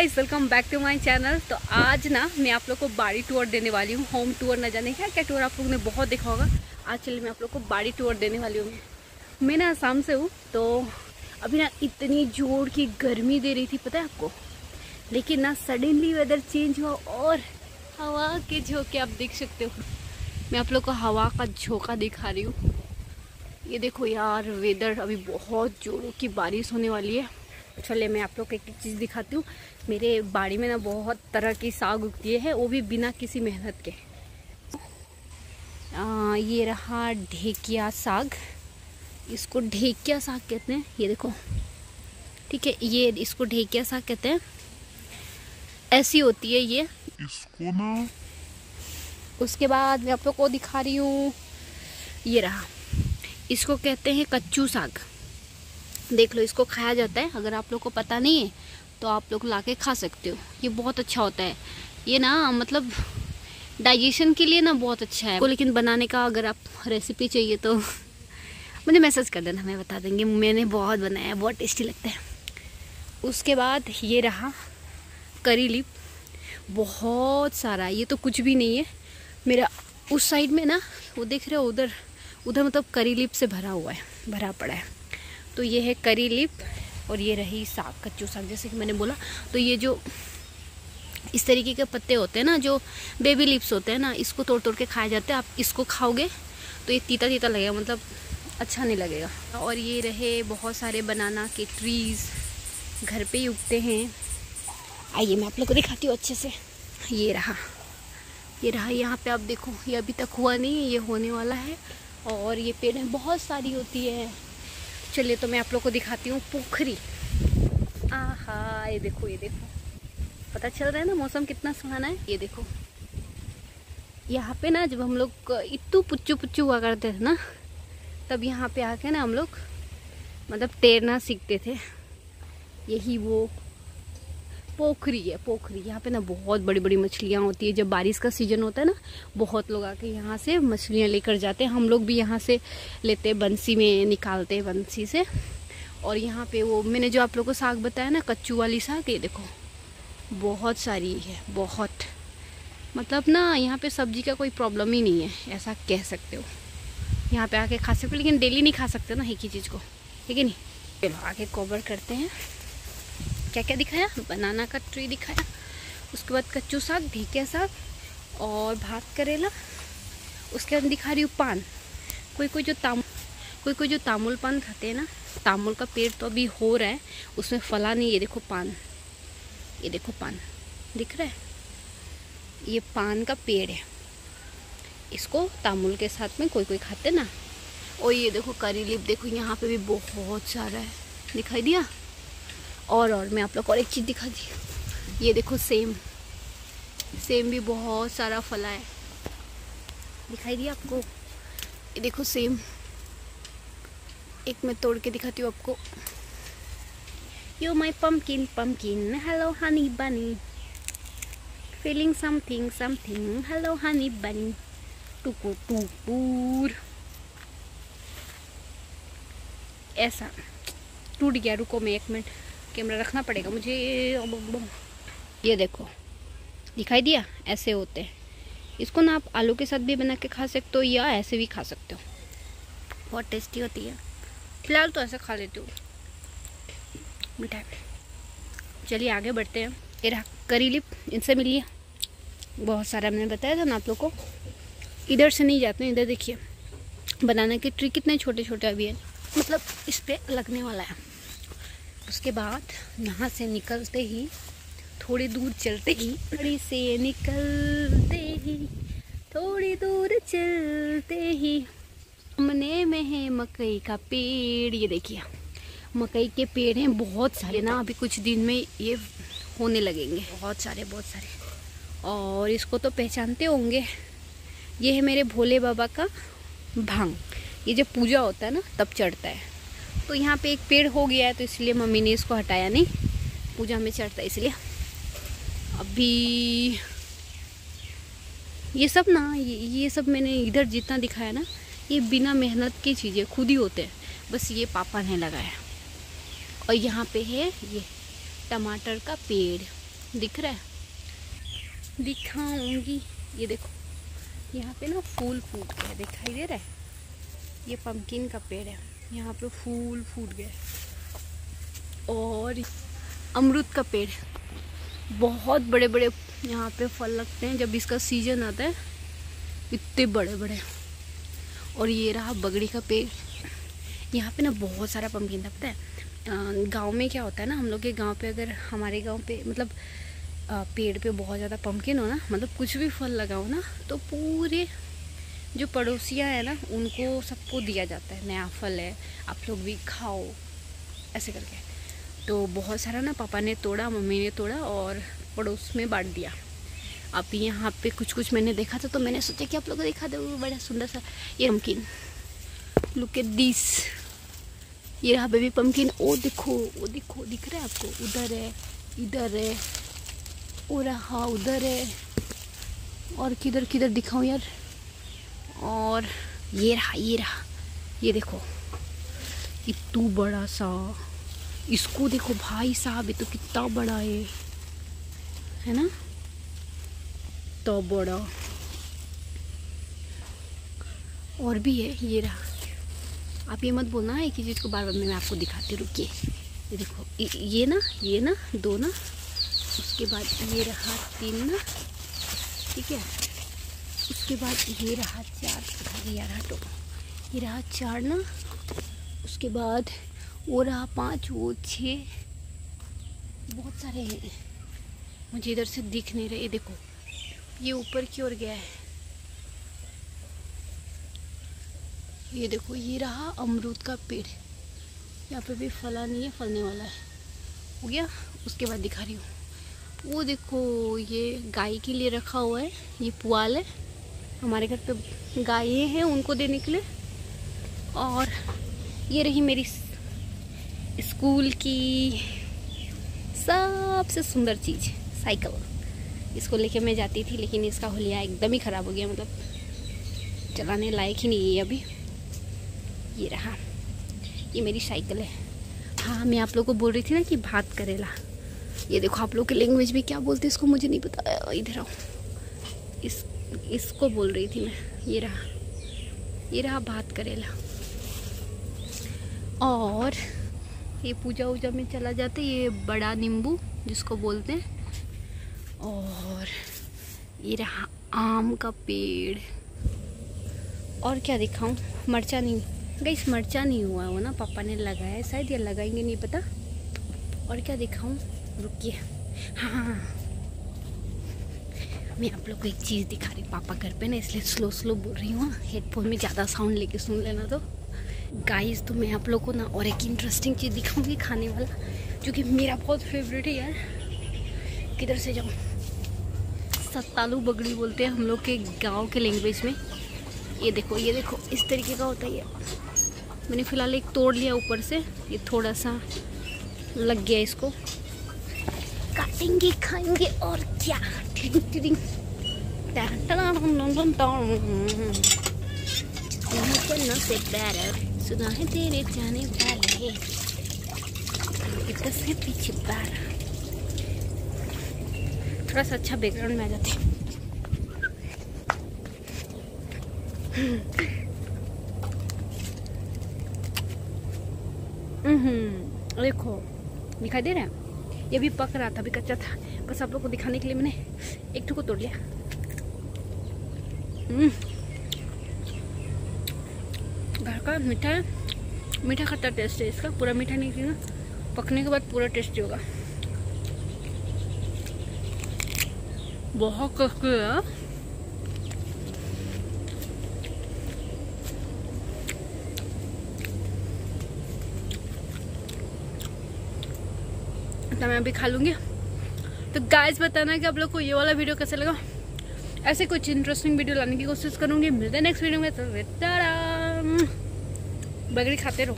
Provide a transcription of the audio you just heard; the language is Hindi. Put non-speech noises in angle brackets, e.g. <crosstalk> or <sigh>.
Guys welcome back to my channel तो आज ना मैं आप लोग को बाड़ी टूर देने वाली हूँ होम टूर ना जाने क्या क्या टूर आप लोगों ने बहुत देखा होगा? आज चलिए मैं आप लोग को बाड़ी टूर देने वाली हूँ। मैं ना आसाम से हूँ तो अभी ना इतनी ज़ोर की गर्मी दे रही थी, पता है आपको? लेकिन ना सडनली वेदर चेंज हुआ और हवा के झोंके आप देख सकते हो। मैं आप लोग को हवा का झोंका दिखा रही हूँ। ये देखो यार वेदर अभी बहुत जोरों की बारिश होने वाली है। चलिए मैं आप लोग को एक एक चीज़ दिखाती हूँ। मेरे बाड़ी में ना बहुत तरह की साग उगती है वो भी बिना किसी मेहनत के। आ, ये रहा ढेकिया साग। इसको ढेकिया साग कहते हैं ये देखो। ठीक है ये इसको ढेकिया साग कहते हैं। ऐसी होती है ये। इसको ना उसके बाद मैं आप लोग को दिखा रही हूँ। ये रहा। इसको कहते हैं कच्चू साग। देख लो, इसको खाया जाता है। अगर आप लोग को पता नहीं है तो आप लोग ला के खा सकते हो। ये बहुत अच्छा होता है। ये ना मतलब डाइजेशन के लिए ना बहुत अच्छा है। लेकिन बनाने का अगर आप रेसिपी चाहिए तो <laughs> मुझे मैसेज कर देना, मैं बता देंगे। मैंने बहुत बनाया है बहुत टेस्टी लगता है। उसके बाद ये रहा करी लिप बहुत सारा ये तो कुछ भी नहीं है। मेरा, उस साइड में ना, वो देख रहे हो उधर उधर मतलब करी लिप से भरा हुआ है, भरा पड़ा है। तो ये है करी लिप और ये रही साग, कच्चू साग, जैसे कि मैंने बोला। तो ये जो इस तरीके के पत्ते होते हैं ना, जो बेबी लिप्स होते हैं ना, इसको तोड़ तोड़ के खाए जाते हैं। आप इसको खाओगे तो ये तीता तीता लगेगा मतलब अच्छा नहीं लगेगा। और ये रहे बहुत सारे बनाना के ट्रीज़ घर पे ही उगते हैं। आइए मैं आप लोग को दिखाती हूँ अच्छे से। ये रहा ये रहा यहाँ पे, आप देखो, ये अभी तक हुआ नहीं है, ये होने वाला है। और ये पेड़ बहुत सारी होती है। चलिए तो मैं आप लोग को दिखाती हूँ पोखरी। आहा, ये देखो ये देखो। पता चल रहा है ना मौसम कितना सुहाना है? ये देखो। यहाँ पे ना जब हम लोग इतू पुच्चू पुच्चू हुआ करते थे ना, तब यहाँ पे आके ना हम लोग मतलब तैरना सीखते थे। यही वो पोखरी है, पोखरी। यहाँ पे ना बहुत बड़ी बड़ी मछलियाँ होती है। जब बारिश का सीज़न होता है ना, बहुत लोग आके यहाँ से मछलियाँ लेकर जाते हैं। हम लोग भी यहाँ से लेते बंसी में निकालते हैं, बंसी से। और यहाँ पे वो, मैंने जो आप लोग को साग बताया ना, कच्चू वाली साग, ये देखो। बहुत सारी है, बहुत। मतलब ना, यहाँ पे सब्ज़ी का कोई प्रॉब्लम ही नहीं है, ऐसा कह सकते हो। यहाँ पे आके खा सकते हो, लेकिन डेली नहीं खा सकते ना एक ही चीज़ को। ठीक है नहीं चलो, आगे कवर करते हैं। क्या क्या दिखाया? बनाना का ट्री दिखाया। उसके बाद कच्चू साग ढीके साग और भात करेला। उसके बाद दिखा रही हूँ पान। कोई कोई जो ताम कोई कोई जो तामुल पान खाते हैं ना, तामुल का पेड़ तो अभी हो रहा है, उसमें फला नहीं, ये देखो पान। ये देखो पान। दिख रहा है? ये पान का पेड़ है। इसको तामुल के साथ में कोई कोई खाते ना? और ये देखो करी लिप, देखो यहाँ पे भी बहुत सारा है। दिखाई दिया? और और मैं आप लोग को और एक चीज़ दिखा दी। ये देखो सेम। सेम भी बहुत सारा फला है दिखाई दिया आपको? ये देखो सेम। एक मैं तोड़ के दिखाती हूँ आपको। Yo my pumpkin pumpkin hello honey bunny feeling something something hello honey bunny टुकुर टुकुर ऐसा। टूट गया, रुको मैं एक मिनट। कैमरा रखना पड़ेगा, मुझे ये देखो, दिखाई दिया? ऐसे होते हैं। इसको ना आप आलू के साथ भी बना के खा सकते हो या ऐसे भी खा सकते हो। बहुत टेस्टी होती है। फ़िलहाल तो ऐसे खा लेती हूँ। मिठाई। चलिए आगे बढ़ते हैं। रहा करी लिप, इनसे मिलिए। बहुत सारा मैंने बताया था ना आप लोग को। इधर से नहीं जाते, इधर देखिए। बनाने के ट्री कितने छोटे छोटे अभी है। मतलब इस पर लगने वाला है। उसके बाद यहाँ से निकलते ही थोड़ी दूर चलते ही थोड़ी से निकलते ही थोड़ी दूर चलते ही सामने में है मकई का पेड़। ये देखिए मकई के पेड़ हैं बहुत सारे ना अभी कुछ दिन में ये होने लगेंगे। बहुत सारे बहुत सारे। और इसको तो पहचानते होंगे। ये है मेरे भोले बाबा का भाँग। ये जब पूजा होता है ना तब चढ़ता है। तो यहाँ पे एक पेड़ हो गया है तो इसलिए मम्मी ने इसको हटाया नहीं। पूजा में चढ़ता इसलिए। अभी ये सब ना ये, ये सब मैंने इधर जितना दिखाया ना ये बिना मेहनत की चीज़ें खुद ही होते हैं। बस ये पापा ने लगाया। और यहाँ पे है ये टमाटर का पेड़। दिख रहा है? दिखाऊँगी। ये देखो यहाँ पे ना फूल फूट गया दिखाई दे रहा है। ये पम्पकिन का पेड़ है। यहाँ पे फूल फूट गए। और अमरुद का पेड़। बहुत बड़े बड़े यहाँ पे फल लगते हैं। जब इसका सीज़न आता है, इतने बड़े बड़े और ये रहा बगड़ी का पेड़। यहाँ पे ना बहुत सारा पम्पकिन था पता है गाँव में क्या होता है ना, हम लोग के गाँव पे अगर हमारे गाँव पे मतलब पेड़ पे बहुत ज़्यादा पम्पकिन हो ना मतलब कुछ भी फल लगाओ ना तो पूरे जो पड़ोसियाँ हैं ना, उनको सबको दिया जाता है, नया फल है, आप लोग भी खाओ, ऐसे करके। तो बहुत सारा ना पापा ने तोड़ा, मम्मी ने तोड़ा और पड़ोस में बांट दिया। अब यहाँ पे कुछ कुछ मैंने देखा था तो मैंने सोचा कि आप लोग को दिखा दो, बड़ा सुंदर सा ये नमकीन लुक एट दिस ये रहा बेबी पम्पकिन ओ, देखो वो देखो, दिख रहा है आपको? उधर है, इधर है, ओ रहा, उधर है। और किधर किधर दिखाऊँ यार? और ये रहा ये रहा। ये देखो, इतू बड़ा सा। इसको देखो भाई साहब, ये तो कितना बड़ा है। है ना? तो बड़ा। और भी है, ये रहा। आप ये मत बोलना है कि चीज़ को बार बार मैं आपको दिखाती रुकिए। ये देखो ये ना ये ना, दो ना, उसके बाद ये रहा, तीन ना, ठीक है? उसके बाद ये रहा चार रहा टो। ये रहा चार ना, उसके बाद वो रहा पाँच, वो छ बहुत सारे हैं। मुझे इधर से दिख नहीं रहे देखो। ये ऊपर की ओर गया है। ये देखो, ये रहा अमरूद का पेड़। यहाँ पे भी फला नहीं है, फलने वाला है। हो गया, उसके बाद दिखा रही हूँ। वो देखो, ये गाय के लिए रखा हुआ है, ये पुआल है। हमारे घर पे गायें हैं उनको देने के लिए। और ये रही मेरी स्कूल की सबसे सुंदर चीज़, साइकिल। इसको लेके मैं जाती थी, लेकिन इसका होलिया एकदम ही ख़राब हो गया मतलब चलाने लायक ही नहीं है अभी। ये रहा। ये मेरी साइकिल है। हाँ मैं आप लोग को बोल रही थी ना कि भात करेला। ये देखो, आप लोग के लैंग्वेज में क्या बोलते हैं, इसको मुझे नहीं पता। इधर आओ। इस इसको बोल रही थी मैं। ये रहा। ये रहा भात करेला। और ये पूजा वूजा में चला जाता ये बड़ा नींबू जिसको बोलते हैं। और ये रहा आम का पेड़। और क्या दिखाऊँ? मरचा नहीं। गई मरचा नहीं हुआ वो ना पापा ने लगाया शायद या लगाएँगे नहीं पता। और क्या दिखाऊँ? रुकिए। हाँ, हाँ, हाँ। मैं आप लोग को एक चीज़ दिखा रही पापा घर पे ना, इसलिए स्लो स्लो बोल रही हूँ। हेडफोन में ज़्यादा साउंड लेके सुन लेना तो। गाइस तो मैं आप लोग को ना और एक इंटरेस्टिंग चीज़ दिखाऊँगी खाने वाला, जो कि मेरा बहुत फेवरेट है यार किधर से जाऊँ? सत्तालू बगड़ी बोलते हैं हम लोग के गाँव के लैंग्वेज में। ये देखो ये देखो, इस तरीके का होता है मैंने फ़िलहाल एक तोड़ लिया ऊपर से, ये थोड़ा सा लग गया इसको। काटेंगे, खाएँगे और क्या? थोड़ा सा अच्छा बैकग्राउंड में आ जाते। हम्म देखो, दिखाई दे रहा है। ये भी पक रहा था, अभी कच्चा था। बस आप लोग को दिखाने के लिए मैंने एक ठो को तोड़ लिया। हम्म। घर का मीठा मीठा खट्टा टेस्ट है इसका। पूरा मीठा नहीं ना पकने के बाद पूरा टेस्टी होगा। बहुत है तो मैं अभी खा लूँगी। तो गाइस बताना कि आप लोग को ये वाला वीडियो कैसे लगा? ऐसे कुछ इंटरेस्टिंग वीडियो लाने की कोशिश करूँगी। मिलते हैं नेक्स्ट वीडियो में तो बगड़ी खाते रहो।